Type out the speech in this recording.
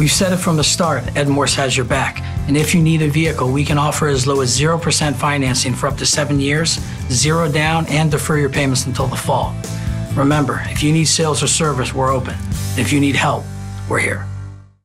We've said it from the start Ed Morse has your back. And if you need a vehicle, we can offer as low as 0% financing for up to seven years, zero down, and defer your payments until the fall. Remember, if you need sales or service, we're open. If you need help, we're here.